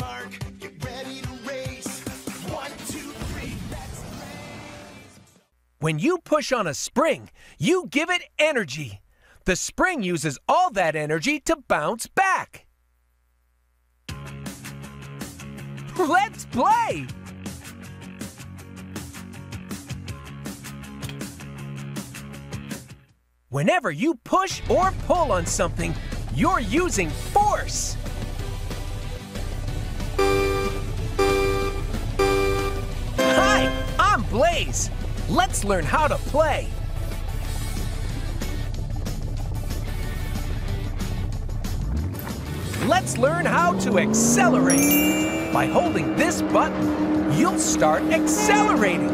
mark, get ready to race. One, two, three, let's When you push on a spring, you give it energy. The spring uses all that energy to bounce back. Let's play! Whenever you push or pull on something, you're using force. Blaze. Let's learn how to play. Let's learn how to accelerate. By holding this button, you'll start accelerating.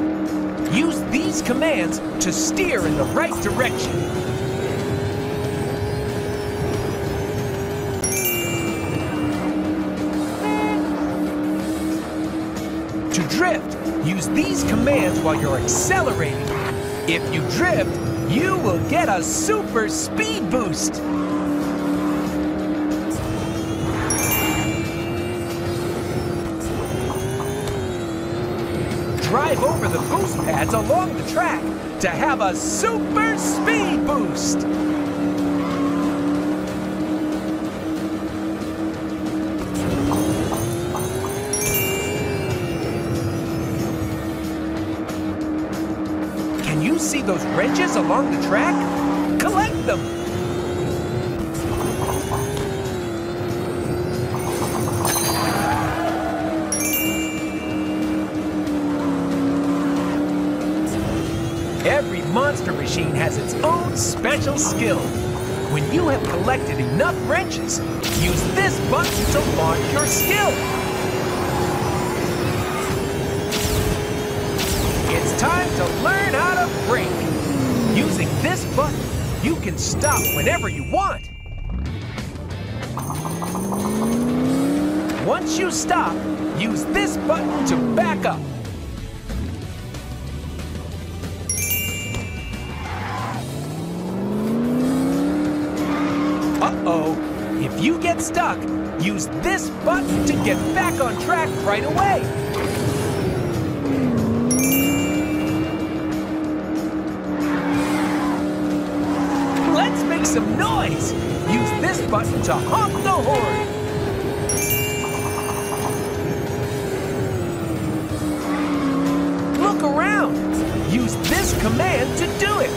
Use these commands to steer in the right direction. Use these commands while you're accelerating. If you drift, you will get a super speed boost. Drive over the boost pads along the track to have a super speed boost. Along the track? Collect them. Every monster machine has its own special skill. When you have collected enough wrenches, use this button to launch your skill. It's time to learn how to brake. Using this button, you can stop whenever you want. Once you stop, use this button to back up. Uh-oh. If you get stuck, use this button to get back on track right away. Some noise. Use this button to honk the horn. Look around. Use this command to do it.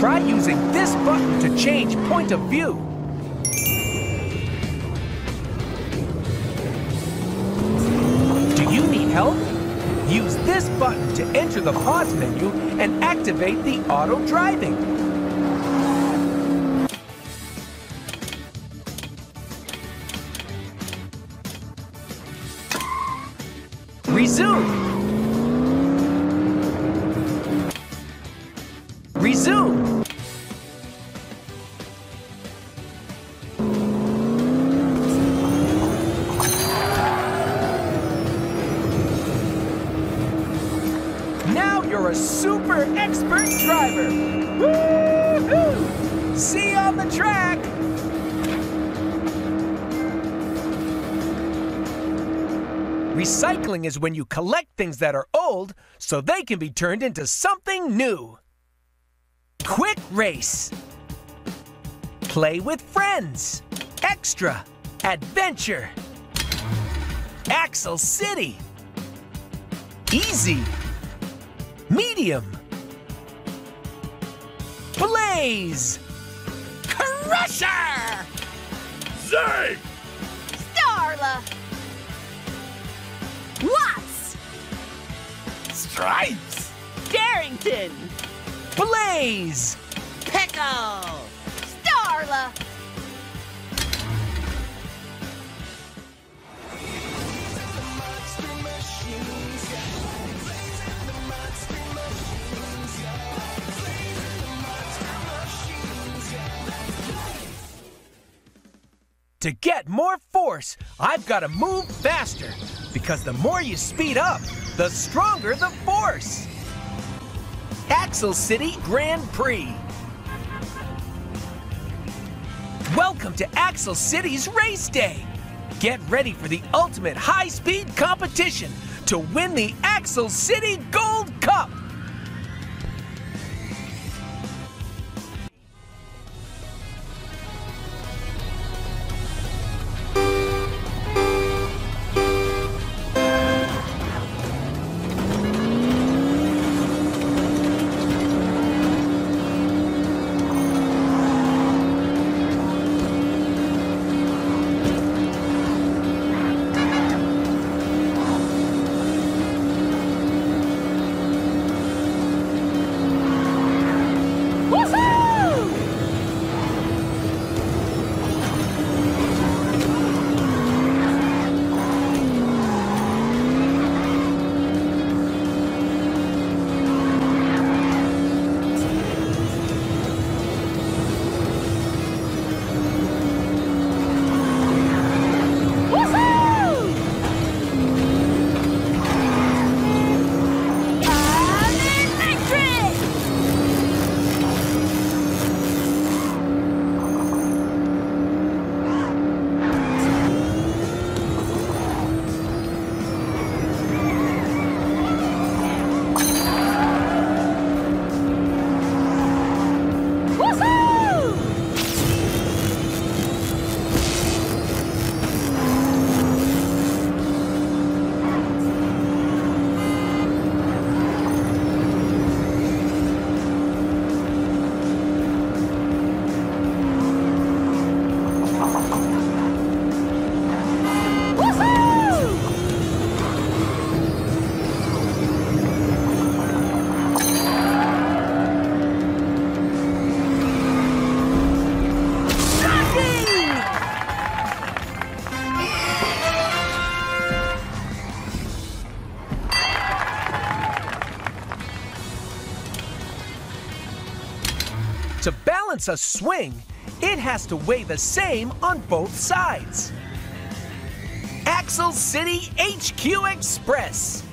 Try using this button to change point of view. The pause menu and activate the auto driving. Recycling is when you collect things that are old so they can be turned into something new. Quick race. Play with friends. Extra. Adventure. Axel City. Easy. Medium. Blaze. Crusher. Zay! Starla! Watts! Stripes! Darington! Blaze. Pickle! Starla! To get more force, I've got to move faster because the more you speed up, the stronger the force. Axel City Grand Prix. Welcome to Axel City's race day. Get ready for the ultimate high-speed competition to win the Axel City Gold Cup. balance a swing, it has to weigh the same on both sides. Axel City HQ Express.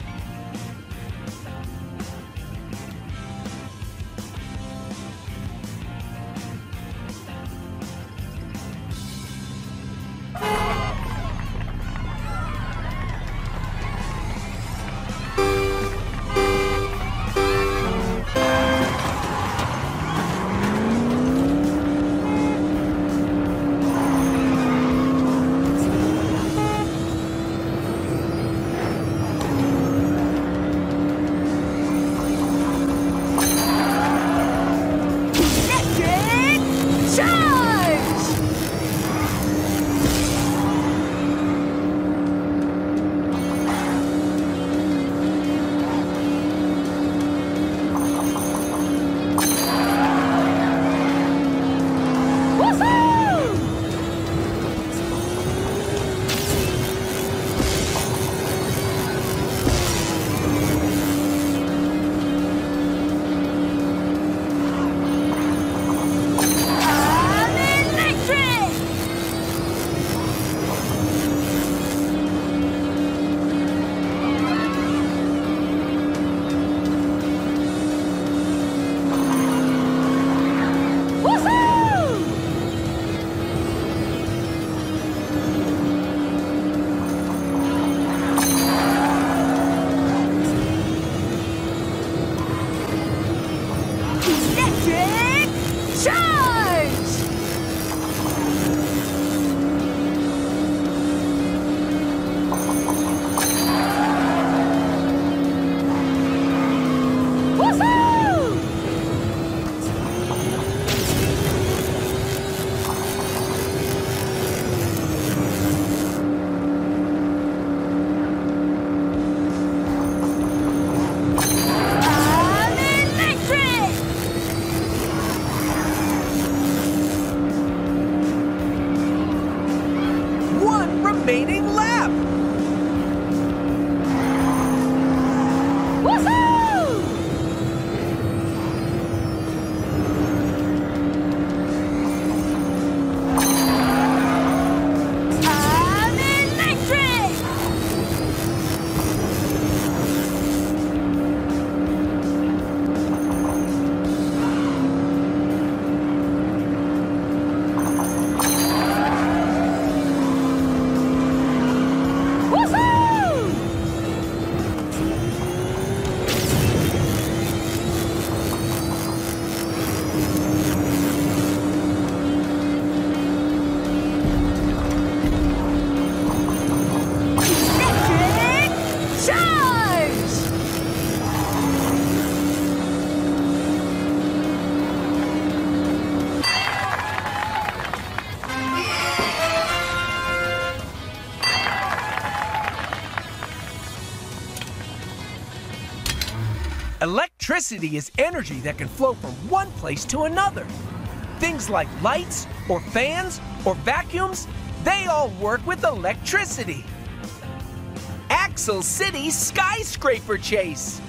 Electricity is energy that can flow from one place to another. Things like lights, or fans, or vacuums, they all work with electricity. Axel City Skyscraper Chase.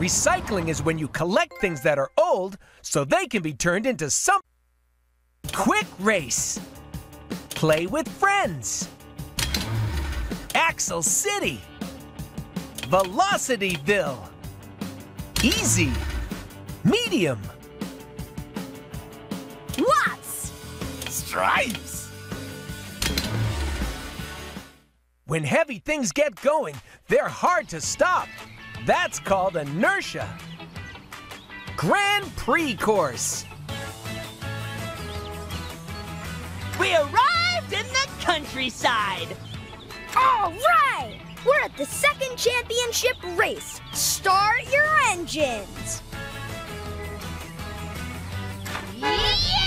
Recycling is when you collect things that are old so they can be turned into some. Quick Race. Play with friends. Axel City. Velocityville. Easy. Medium. Watts! stripes. When heavy things get going, they're hard to stop. That's called inertia. Grand Prix course. We arrived in the countryside. All right! We're at the second championship race. Start your engines. Yeah! Yeah!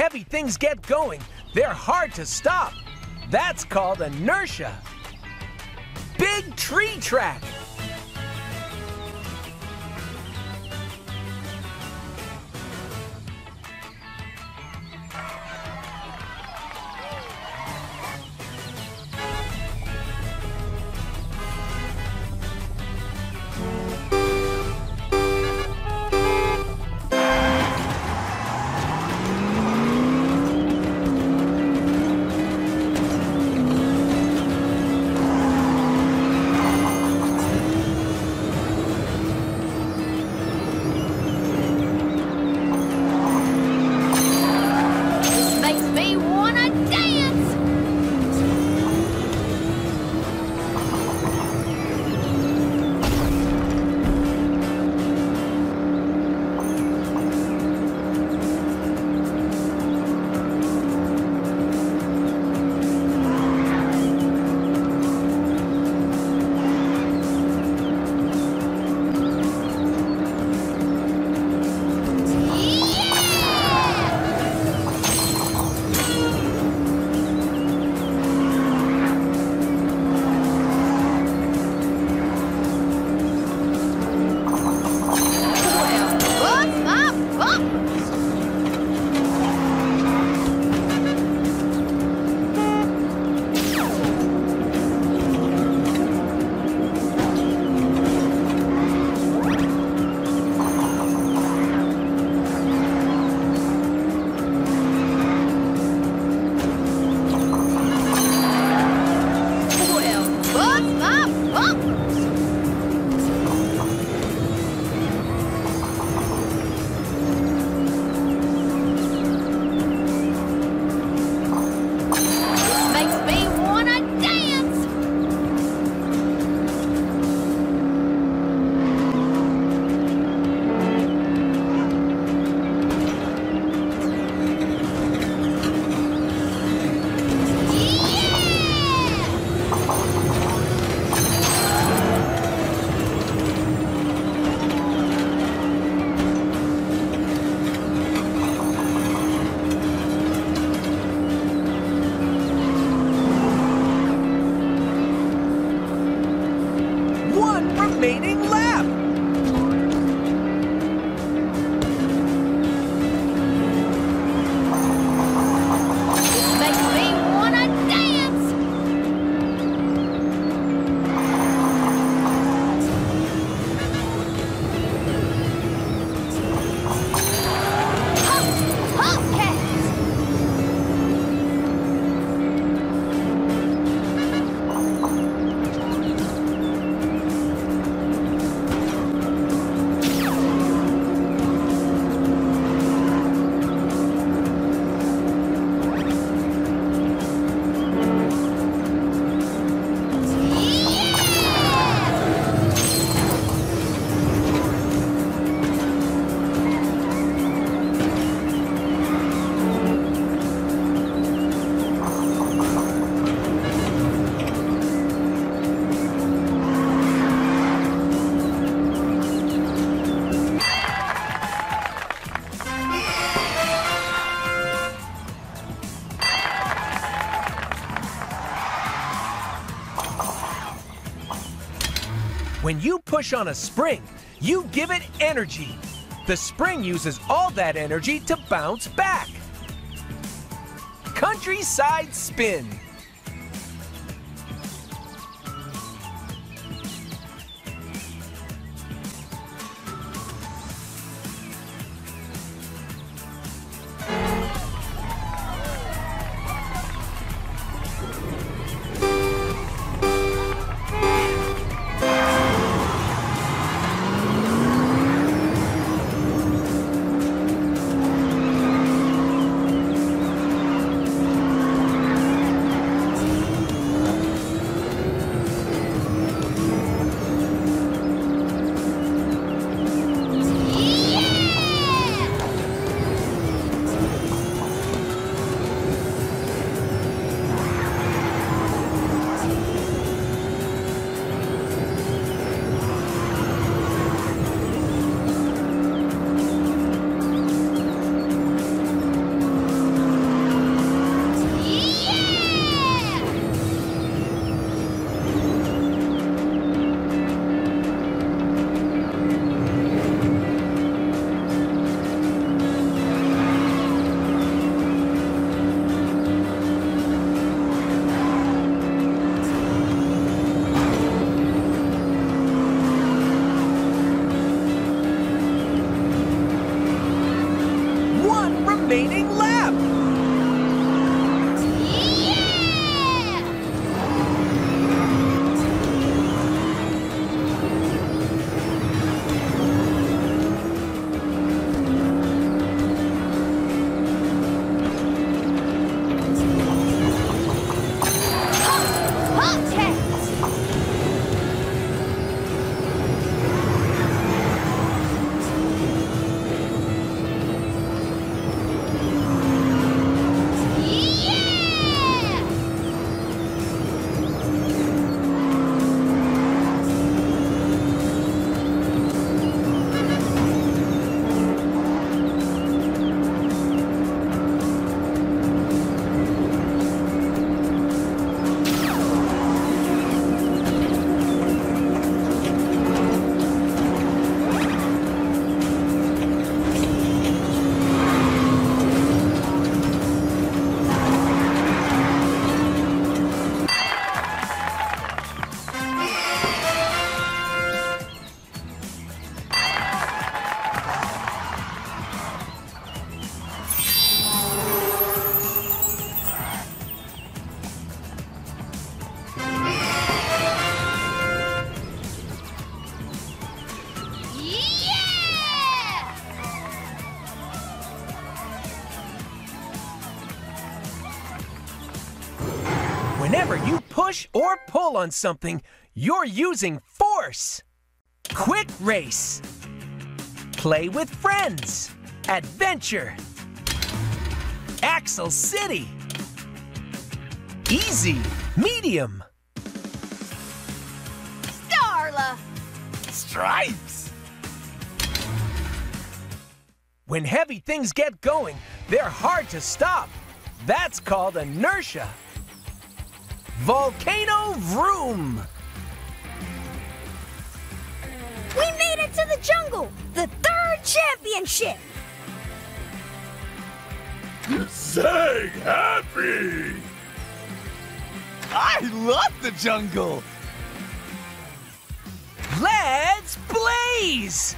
Heavy things get going, they're hard to stop. That's called inertia. Big tree track. When you push on a spring, you give it energy. The spring uses all that energy to bounce back. Countryside Spin. On something, you're using force. Quick race. Play with friends. Adventure. Axel City. Easy. Medium. Starla! Stripes! When heavy things get going, they're hard to stop. That's called inertia. Volcano Vroom. We made it to the jungle! The third championship! Zeg happy! I love the jungle! Let's blaze!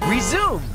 Resume.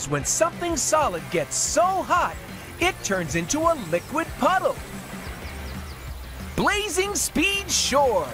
Is when something solid gets so hot, it turns into a liquid puddle. Blazing Speed Shore.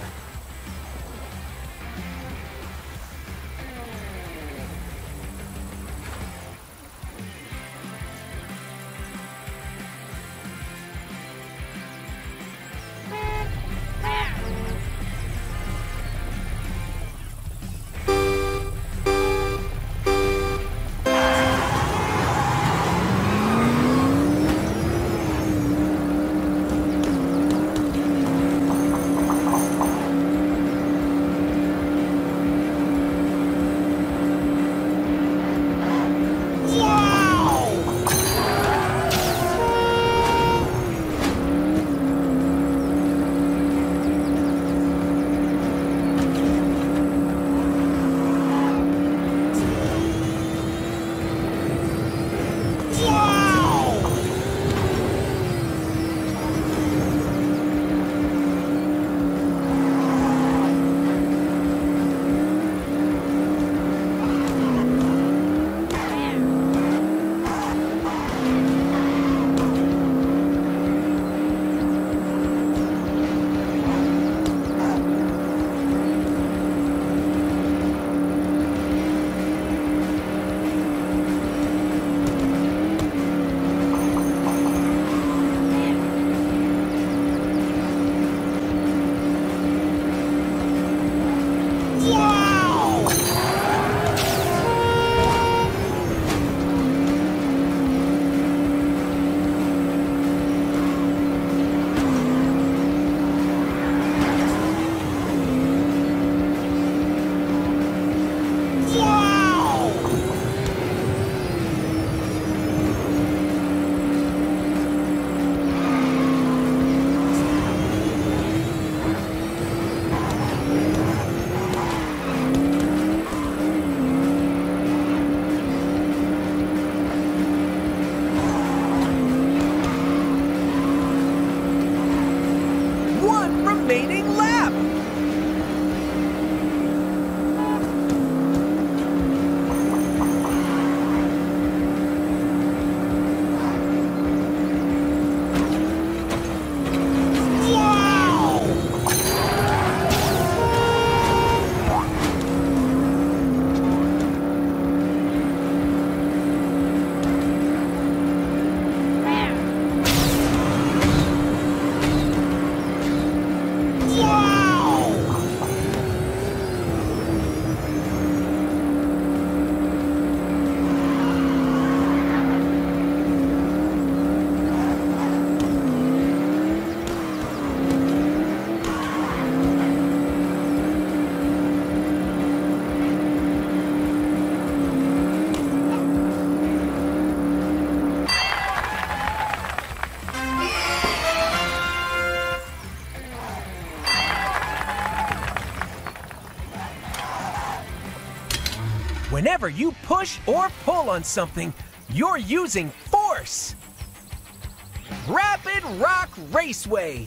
Whenever you push or pull on something, you're using force. Rapid Rock Raceway.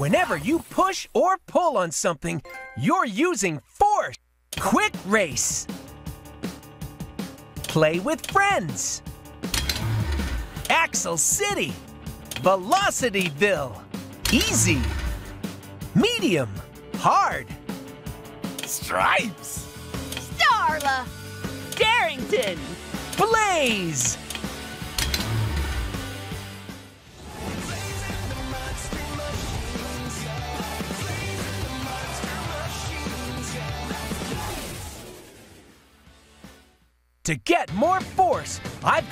Whenever you push or pull on something, you're using force. Quick race. Play with friends. Axel City. Velocityville. Easy. Medium. Hard. Stripes. Starla! Darington! Blaze.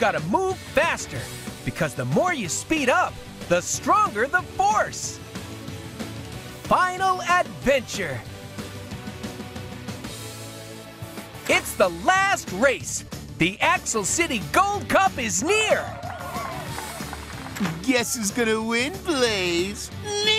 I've got to move faster because the more you speed up, the stronger the force. Final adventure. It's the last race. The Axel City Gold Cup is near. Guess who's gonna win, Blaze? Me,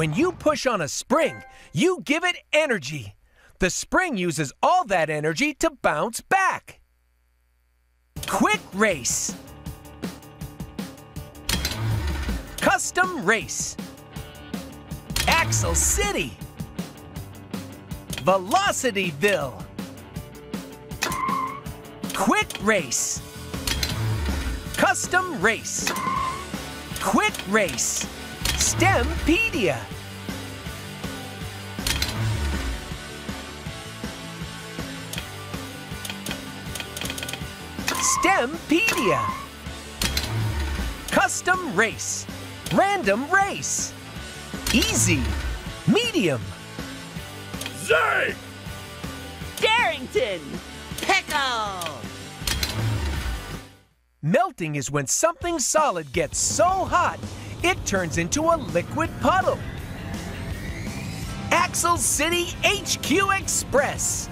When you push on a spring, you give it energy. The spring uses all that energy to bounce back. Quick race. Custom race. Axel City. Velocityville. Quick race. Custom race. Quick race. Stempedia. Stempedia. Custom race. Random race. Easy. Medium. Zay! Darington! Pickle! Melting is when something solid gets so hot, it turns into a liquid puddle. Axel City HQ Express.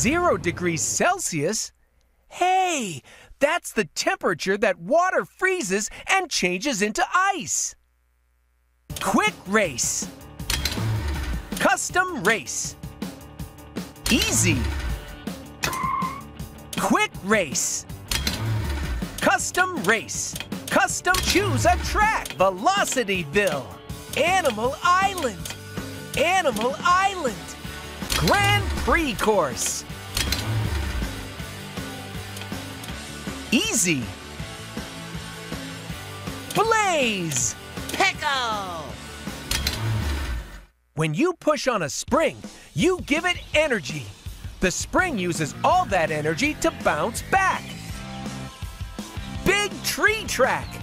Zero degrees Celsius? Hey, that's the temperature that water freezes and changes into ice. Quick race. Custom race. Easy. Quick race. Custom race. Custom choose a track. Velocityville. Animal Island. Animal Island. Grand Prix course. Easy. Blaze. Pickle! When you push on a spring, you give it energy. The spring uses all that energy to bounce back. Big tree track.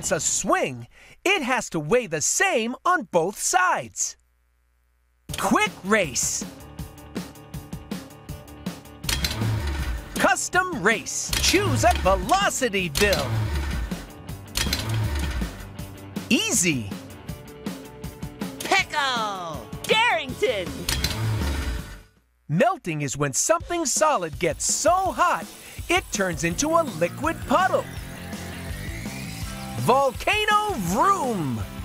Balance a swing, it has to weigh the same on both sides. Quick race. Custom race. Choose a Velocityville. Easy. Pickle! Darington! Melting is when something solid gets so hot, it turns into a liquid puddle. Volcano Vroom.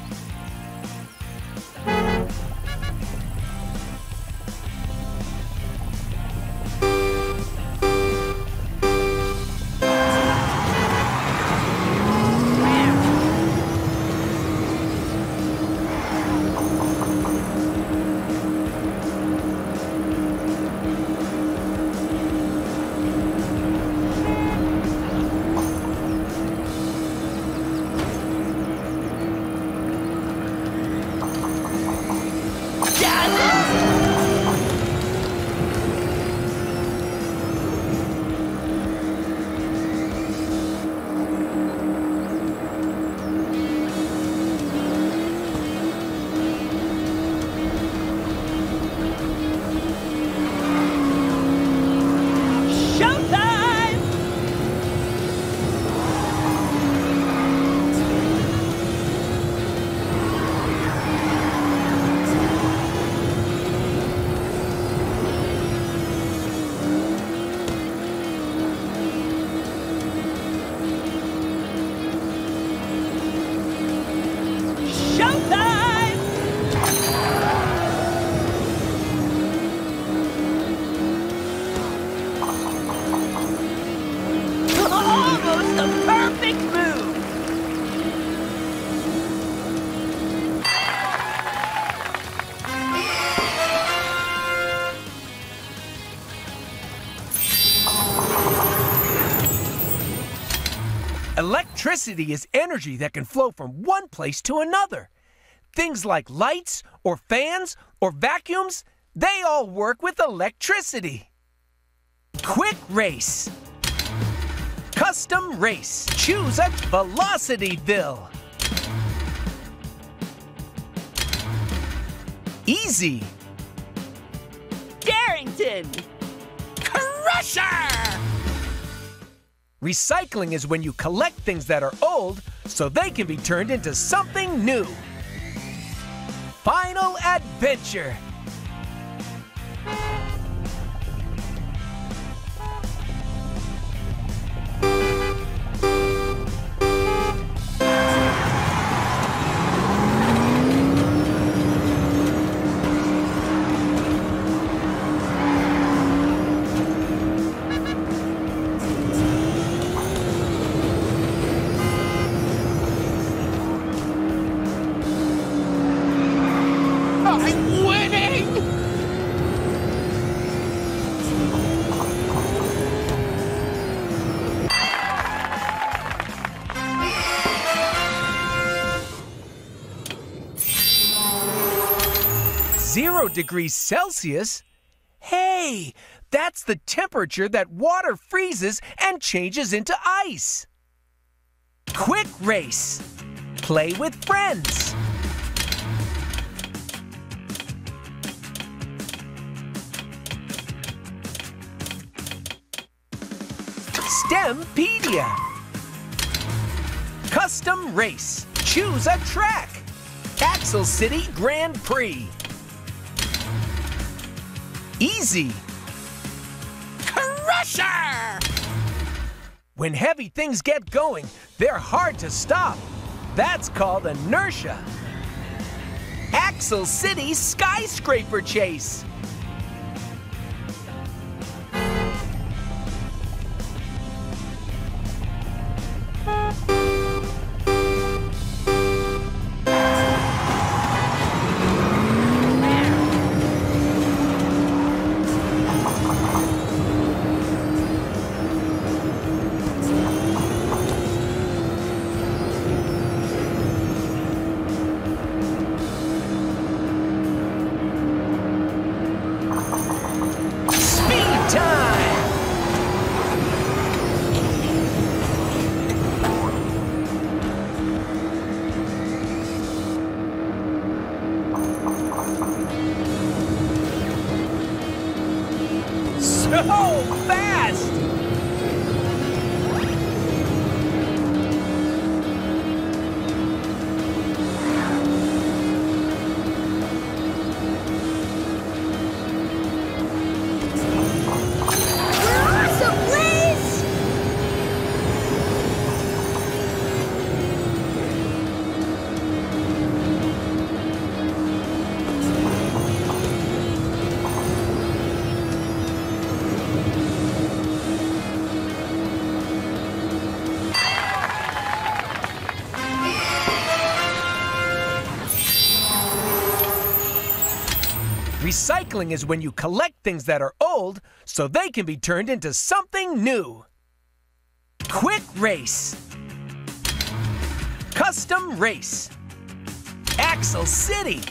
Electricity is energy that can flow from one place to another. Things like lights or fans or vacuums, they all work with electricity. Quick race. Custom race. Choose a Velocityville. Easy. Darington! Crusher! Recycling is when you collect things that are old so they can be turned into something new. Final Adventure. Degrees Celsius? Hey, that's the temperature that water freezes and changes into ice. Quick race. Play with friends. Stempedia. Custom race. Choose a track. Axel City Grand Prix. Easy. Crusher! When heavy things get going, they're hard to stop. That's called inertia. Axel City Skyscraper Chase. Recycling is when you collect things that are old so they can be turned into something new. Quick race. Custom race. Axel City.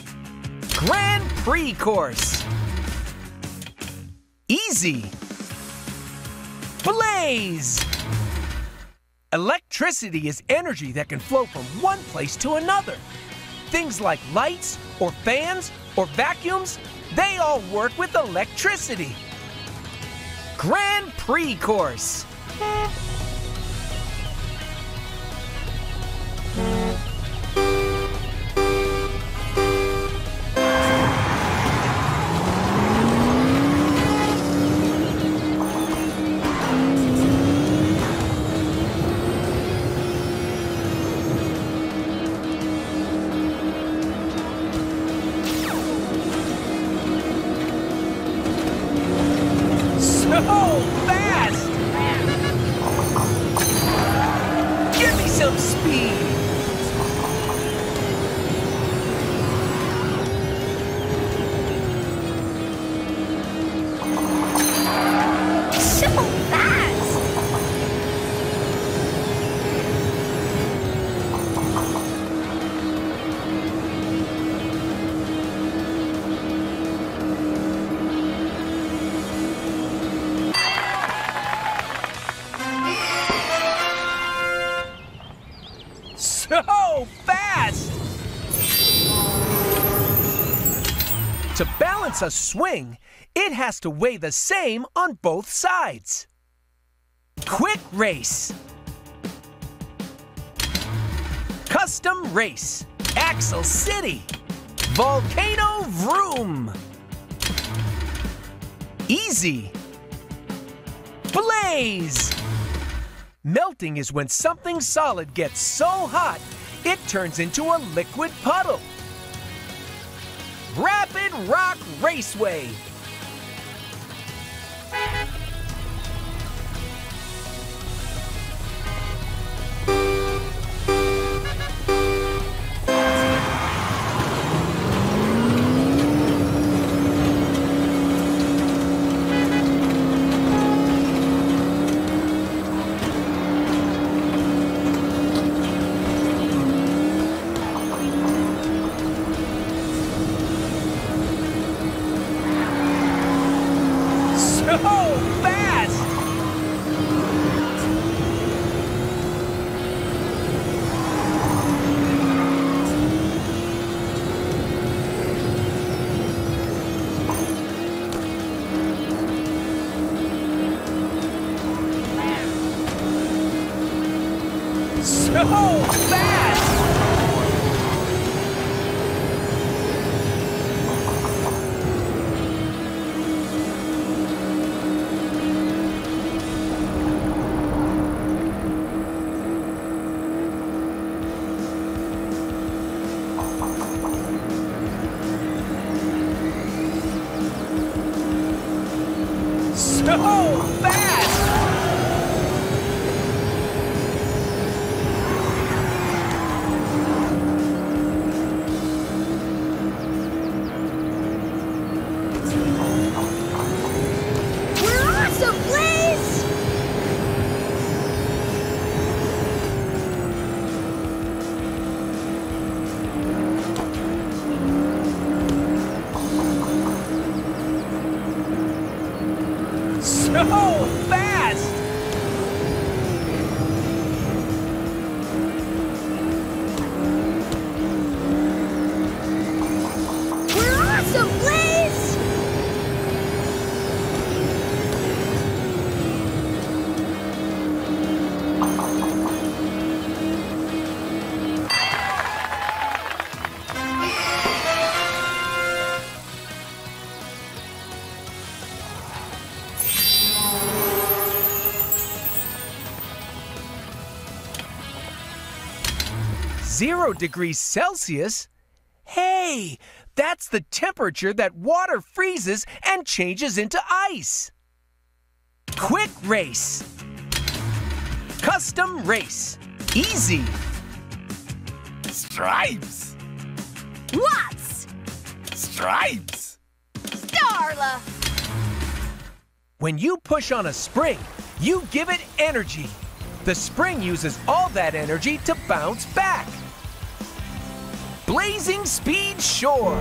Grand Prix course. Easy. Blaze. Electricity is energy that can flow from one place to another. Things like lights or fans or vacuums, they all work with electricity. Grand Prix course. A swing, it has to weigh the same on both sides. Quick race. Custom race. Axel City. Volcano Vroom. Easy. Blaze. Melting is when something solid gets so hot, it turns into a liquid puddle. Rapid Rock Raceway. So fast! Zero degrees Celsius? Hey, that's the temperature that water freezes and changes into ice. Quick race. Custom race. Easy. Stripes! Lots! Stripes! Starla! When you push on a spring, you give it energy. The spring uses all that energy to bounce back. Blazing Speed Shore.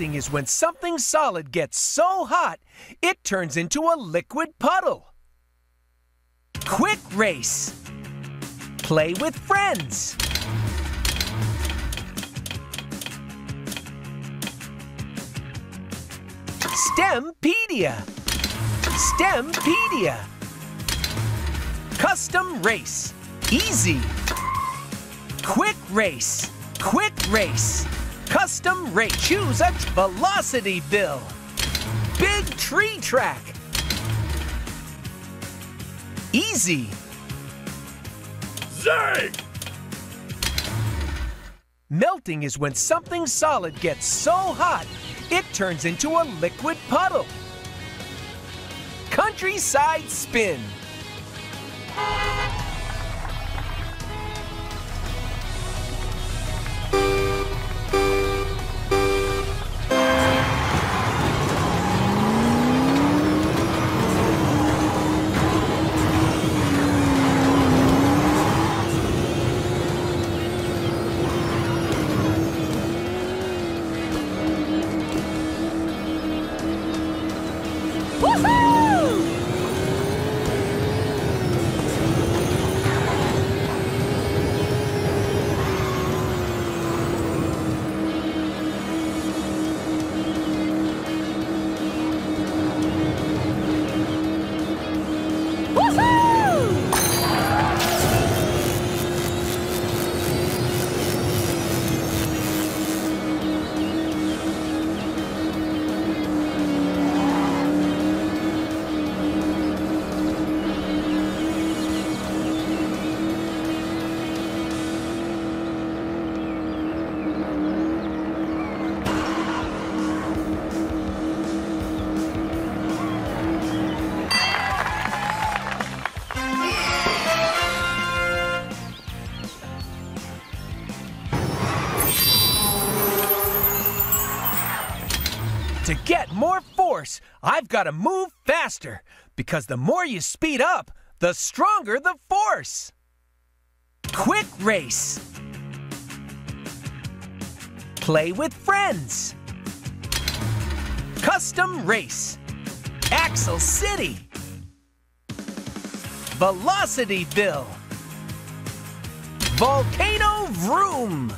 Is when something solid gets so hot, it turns into a liquid puddle. Quick race. Play with friends. Stempedia. Stempedia. Custom race. Easy. Quick race. Quick race. Custom rate. Choose a Velocityville. Big tree track. Easy. Zing! Melting is when something solid gets so hot, it turns into a liquid puddle. Countryside spin. I've got to move faster because the more you speed up, the stronger the force. Quick race. Play with friends. Custom race. Axel City. Velocityville. Volcano Vroom.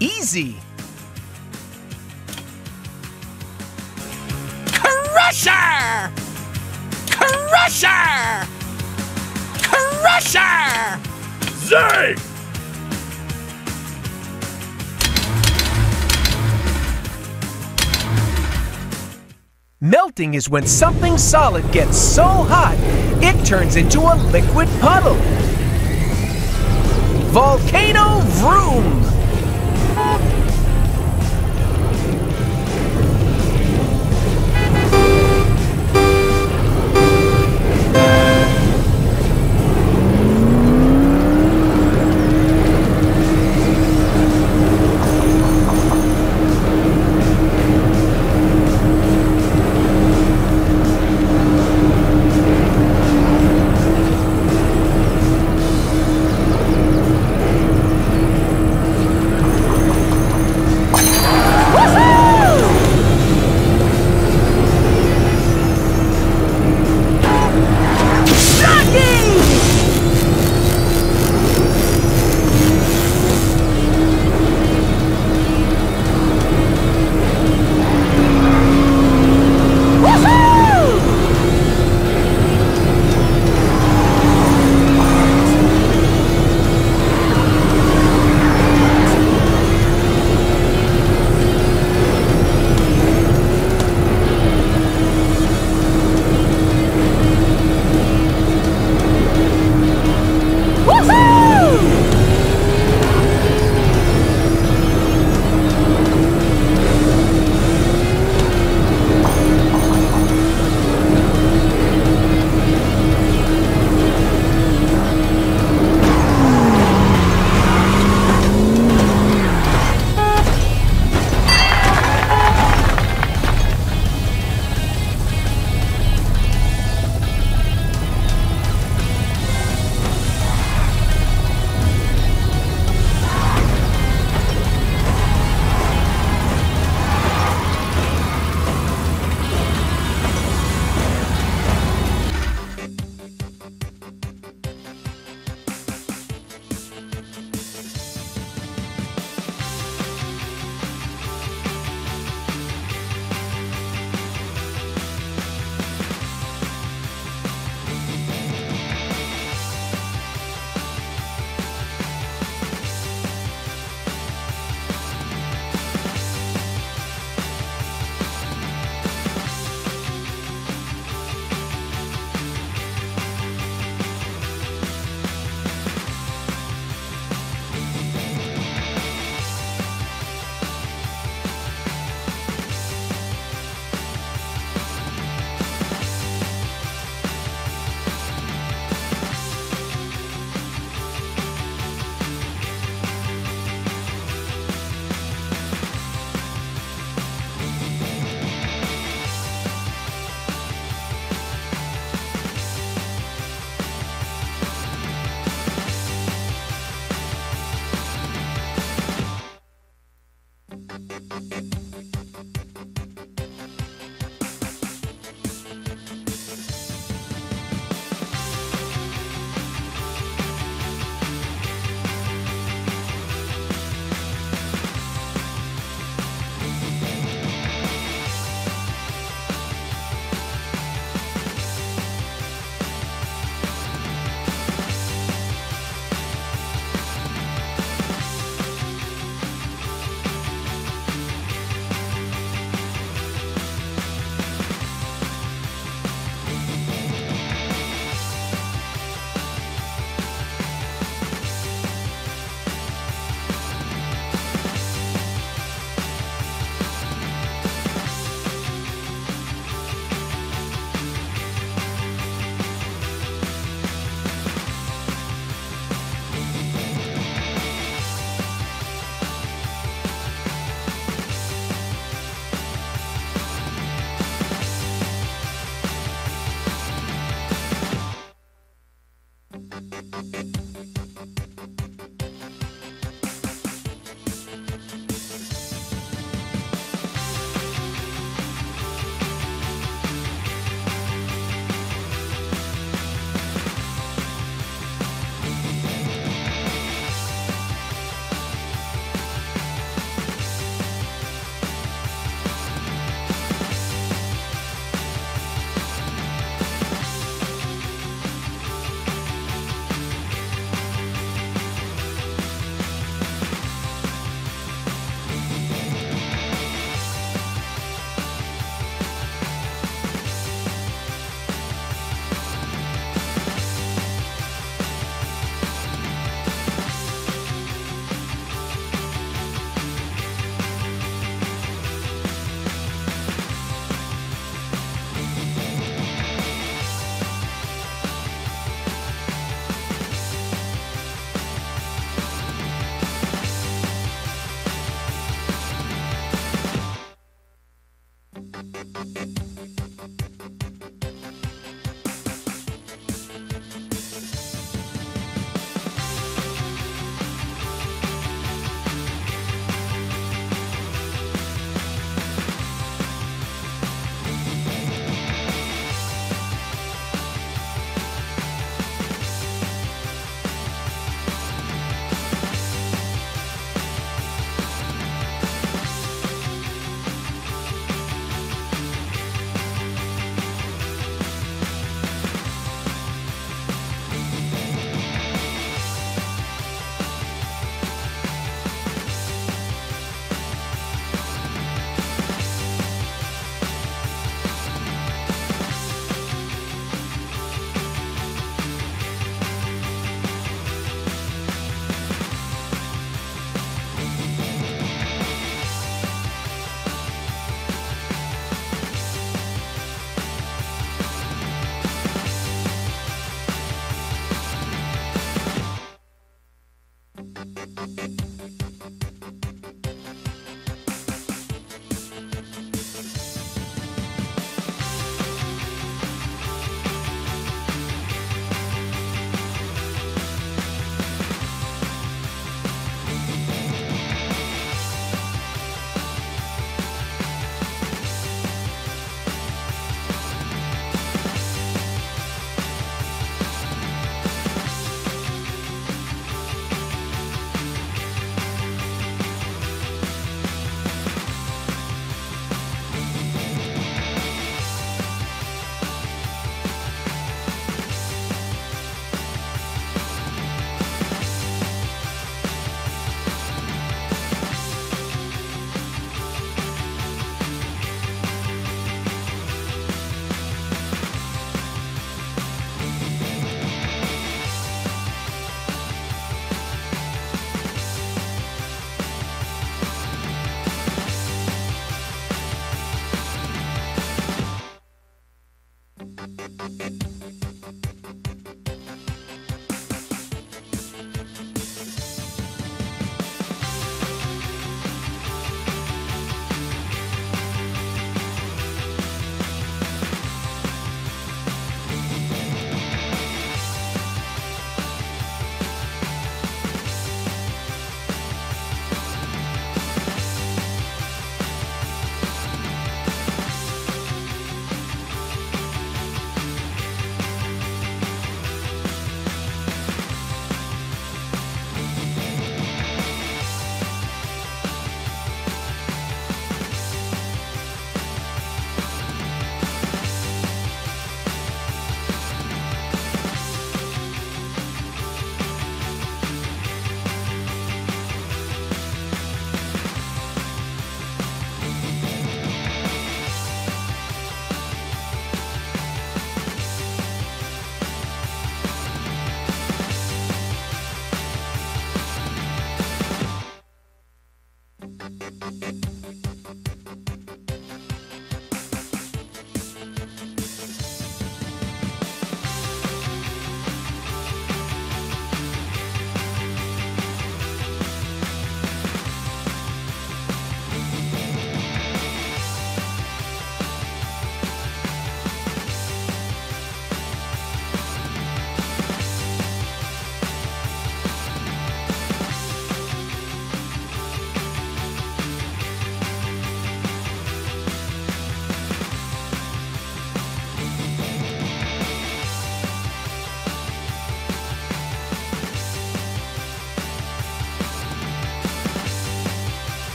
Easy. Crusher! Crusher! Crusher! Zing! Melting is when something solid gets so hot, it turns into a liquid puddle. Volcano Vroom!